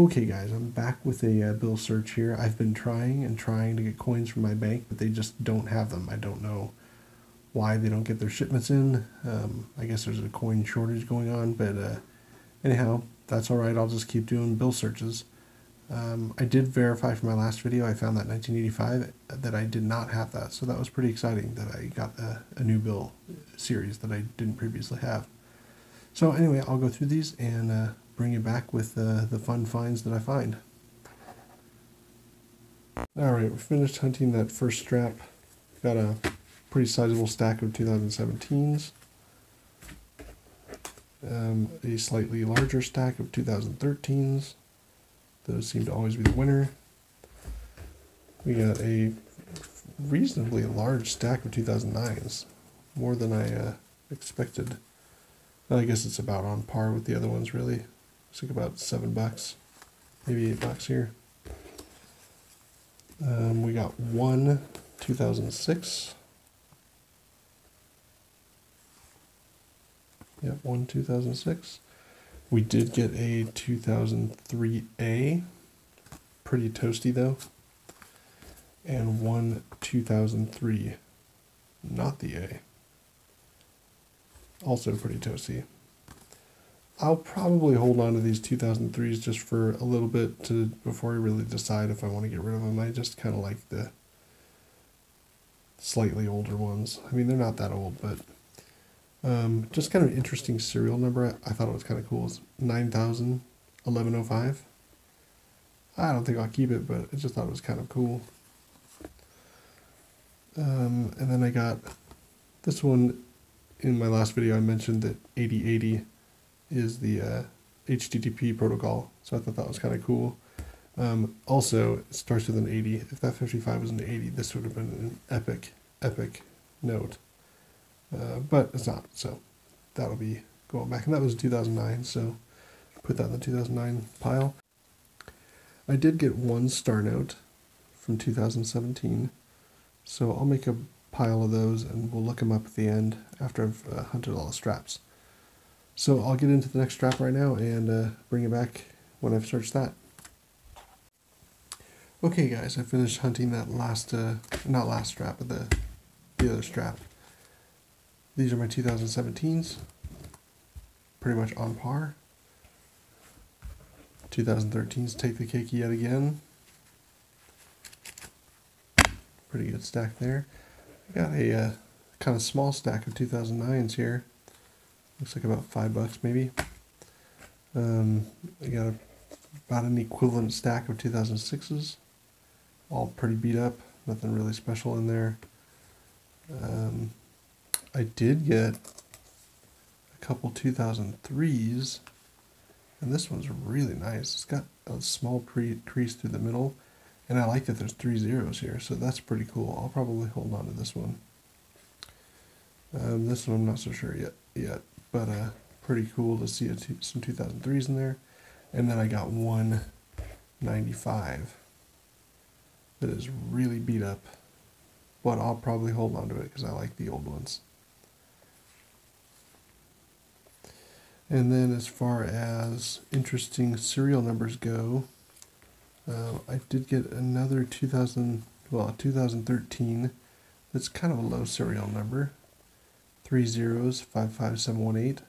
Okay guys, I'm back with a uh, bill search here. I've been trying and trying to get coins from my bank, but they just don't have them. I don't know why they don't get their shipments in. Um, I guess there's a coin shortage going on, but uh, anyhow, that's alright. I'll just keep doing bill searches. Um, I did verify from my last video, I found that 1985 that I did not have that, so that was pretty exciting that I got a, a new bill series that I didn't previously have. So anyway, I'll go through these and uh, bring you back with uh, the fun finds that I find. Alright, we finished hunting that first strap. Got a pretty sizable stack of 2017s. Um, a slightly larger stack of 2013s. Those seem to always be the winner. We got a reasonably large stack of 2009s. More than I uh, expected. I guess it's about on par with the other ones, really. Looks like about seven bucks, maybe eight bucks here. Um, we got one 2006. Yep, one 2006. We did get a 2003A, pretty toasty though, and one 2003, not the A, also pretty toasty. I'll probably hold on to these 2003s just for a little bit to before I really decide if I want to get rid of them. I just kind of like the slightly older ones. I mean, they're not that old, but um, just kind of an interesting serial number. I thought it was kind of cool. It's 9000 1105. I don't think I'll keep it, but I just thought it was kind of cool. Um, and then I got this one in my last video. I mentioned that 8080 is the uh, HTTP protocol. So I thought that was kind of cool. Um, also, it starts with an 80. If that 55 was an 80, this would have been an epic, epic note. Uh, but it's not, so that'll be going back. And that was 2009, so put that in the 2009 pile. I did get one star note from 2017, so I'll make a pile of those and we'll look them up at the end after I've uh, hunted all the straps. So I'll get into the next strap right now and uh, bring it back when I've searched that. Okay guys, I finished hunting that last, uh, not last strap, but the, the other strap. These are my 2017s, pretty much on par. 2013s take the cake yet again. Pretty good stack there. I got a uh, kind of small stack of 2009s here. Looks like about five bucks maybe. Um, I got a, about an equivalent stack of 2006s. All pretty beat up. Nothing really special in there. Um, I did get a couple 2003s. And this one's really nice. It's got a small crease through the middle. And I like that there's three zeros here. So that's pretty cool. I'll probably hold on to this one. Um, this one I'm not so sure yet. yet but uh, pretty cool to see two, some 2003s in there. And then I got one 95 that is really beat up, but I'll probably hold on to it because I like the old ones. And then as far as interesting serial numbers go, uh, I did get another 2000, well, 2013 that's kind of a low serial number three zeros, 55718.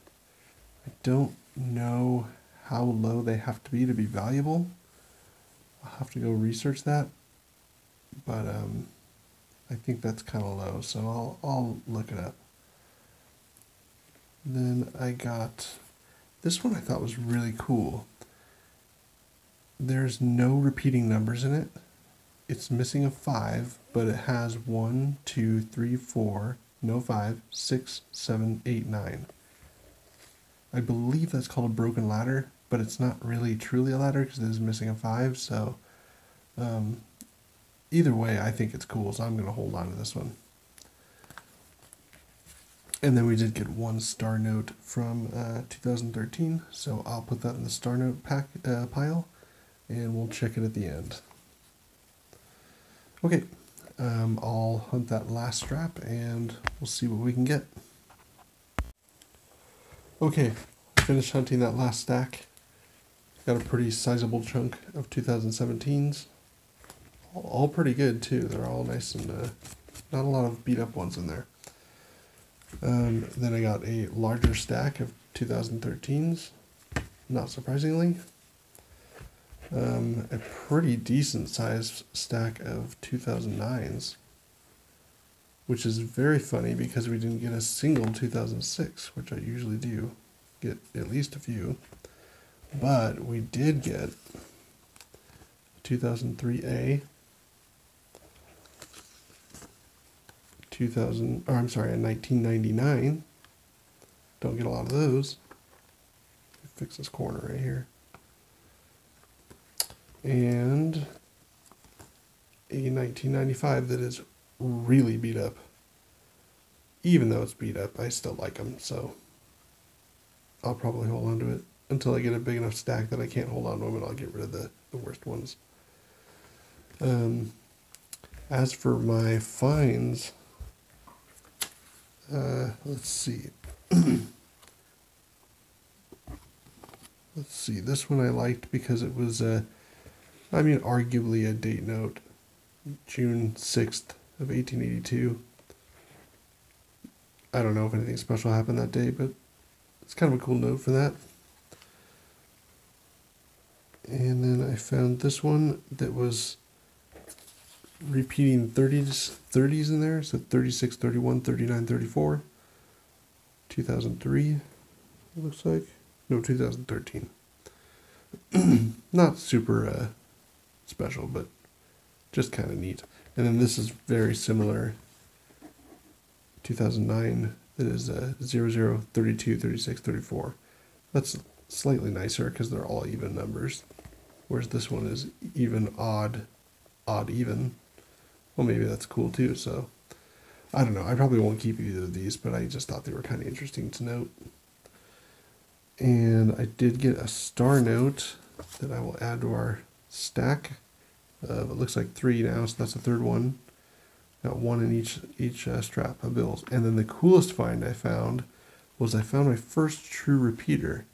I don't know how low they have to be to be valuable. I'll have to go research that, but um, I think that's kind of low, so I'll, I'll look it up. Then I got this one I thought was really cool. There's no repeating numbers in it. It's missing a 5, but it has one, two, three, four, no five, six, seven, eight, nine. I believe that's called a broken ladder, but it's not really truly a ladder because it is missing a five. So um, either way, I think it's cool. So I'm going to hold on to this one. And then we did get one star note from uh, 2013, so I'll put that in the star note pack uh, pile, and we'll check it at the end. Okay, um, I'll hunt that last strap and we'll see what we can get. Okay, finished hunting that last stack. Got a pretty sizable chunk of 2017s. All, pretty good too. They're all nice and uh, not a lot of beat up ones in there. Um, then I got a larger stack of 2013s, not surprisingly. Um, a pretty decent sized stack of 2009s, which is very funny because we didn't get a single 2006, which I usually do get at least a few. But we did get 2003A, 2000, or I'm sorry, a 1999. Don't get a lot of those. Fix this corner right here. And a 1995 that is really beat up. Even though it's beat up, I still like them, so I'll probably hold on to it until I get a big enough stack that I can't hold on to them and I'll get rid of the, the worst ones. Um, as for my finds, uh, let's see. let's see. This one I liked because it was, uh, I mean, arguably a date note. June 6th of 1882. I don't know if anything special happened that day, but it's kind of a cool note for that. And then I found this one that was repeating 30s, 30s in there. So 36, 31, 39, 34. 2003, it looks like. No, 2013. Not super uh, special, but just kind of neat. And then this is very similar. 2009, that is uh, 00, 32, 36, 34. That's slightly nicer because they're all even numbers. Whereas this one is even odd, odd even. Well, maybe that's cool too. So I don't know. I probably won't keep either of these, but I just thought they were kind of interesting to note. And I did get a star note that I will add to our stack. Uh, it looks like three now, so that's the third one. Got one in each each uh, strap of bills. And then the coolest find I found was I found my first true repeater,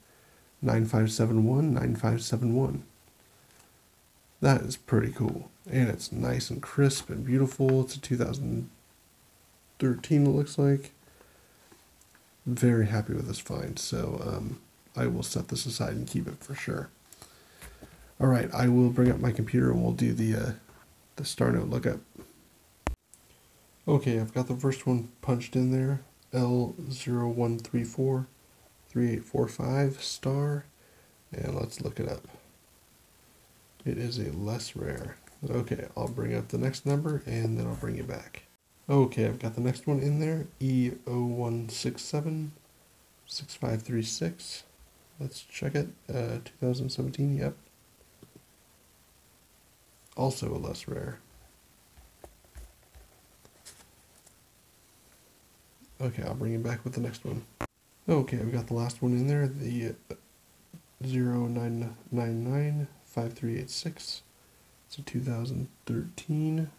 9571 9571. That is pretty cool. And it's nice and crisp and beautiful. It's a 2013, it looks like. Very happy with this find. So um, I will set this aside and keep it for sure. All right, I will bring up my computer and we'll do the, uh, the star note lookup. Okay, I've got the first one punched in there. L01343845 star. And let's look it up. It is a less rare. Okay, I'll bring up the next number and then I'll bring it back. Okay, I've got the next one in there. E0167 6536. Let's check it. Uh, 2017, yep. Also a less rare. Okay, I'll bring it back with the next one. Okay, we've got the last one in there. The uh, 0999 5386. It's a 2013.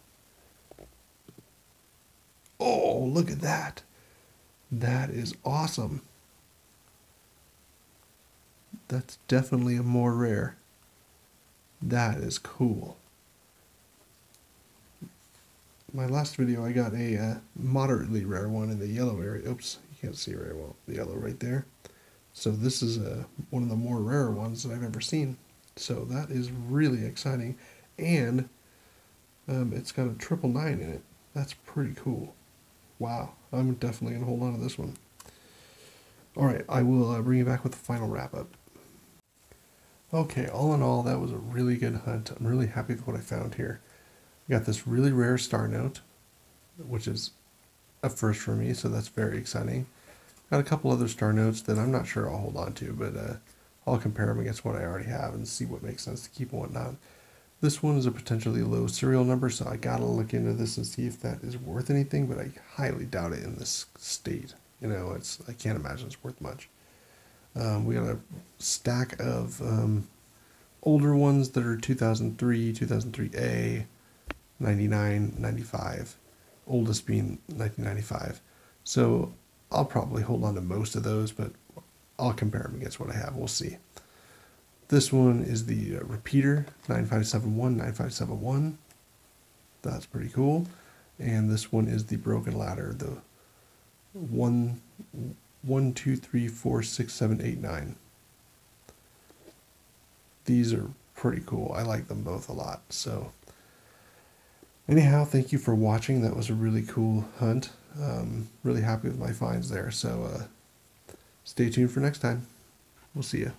Oh, look at that. That is awesome. That's definitely a more rare. That is cool. My last video, I got a uh, moderately rare one in the yellow area. Oops, you can't see very well. The yellow right there. So this is uh, one of the more rare ones that I've ever seen. So that is really exciting. And um, it's got a triple nine in it. That's pretty cool. Wow. I'm definitely going to hold on to this one. All right, I will uh, bring you back with the final wrap up. Okay, all in all, that was a really good hunt. I'm really happy with what I found here. Got this really rare star note, which is a first for me, so that's very exciting. Got a couple other star notes that I'm not sure I'll hold on to, but uh, I'll compare them against what I already have and see what makes sense to keep and whatnot. This one is a potentially low serial number, so I gotta look into this and see if that is worth anything, but I highly doubt it in this state. You know, it's I can't imagine it's worth much. Um, we got a stack of um, older ones that are 2003, 2003A, 99, 95, oldest being 1995. So I'll probably hold on to most of those, but I'll compare them against what I have. We'll see. This one is the uh, repeater 9571 9571. That's pretty cool. And this one is the broken ladder, the one one two three four six seven eight nine. These are pretty cool. I like them both a lot. So anyhow, thank you for watching. That was a really cool hunt. Um, really happy with my finds there. So uh, stay tuned for next time. We'll see you.